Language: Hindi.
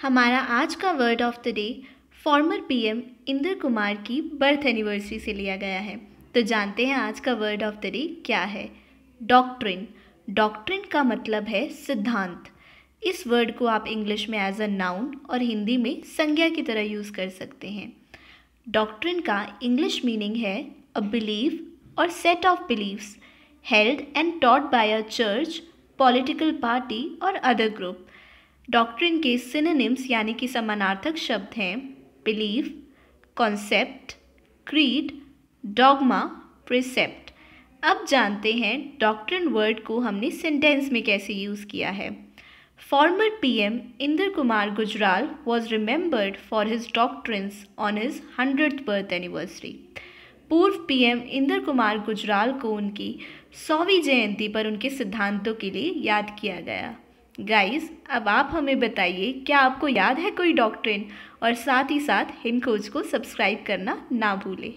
हमारा आज का word of the day former PM Inder Kumar की बर्थ एनिवर्सरी से लिया गया है। तो जानते हैं आज का वर्ड ऑफ़ द डे क्या है? डॉक्ट्रिन डॉक्ट्रिन का मतलब है सिद्धांत। इस वर्ड को आप इंग्लिश में एज अ नाउन और हिंदी में संज्ञा की तरह यूज़ कर सकते हैं। डॉक्ट्रिन का इंग्लिश मीनिंग है अ बिलीव और set of beliefs held and taught by a church political party और अदर ग्रुप डॉक्ट्रिन के सिनोनिम्स यानी कि समानार्थक शब्द हैं belief concept creed dogma precept अब जानते हैं डॉक्ट्रिन वर्ड को हमने सेंटेंस में कैसे यूज़ किया है। Former PM Inder Kumar Gujral was remembered for his doctrines on his hundred birth anniversary पूर्व पीएम इंदर कुमार गुजराल को उनकी सौवीं जयंती पर उनके सिद्धांतों के लिए याद किया गया। गाइस अब आप हमें बताइए, क्या आपको याद है कोई डॉक्ट्रिन और साथ ही साथ हिंद खोज को सब्सक्राइब करना ना भूलें।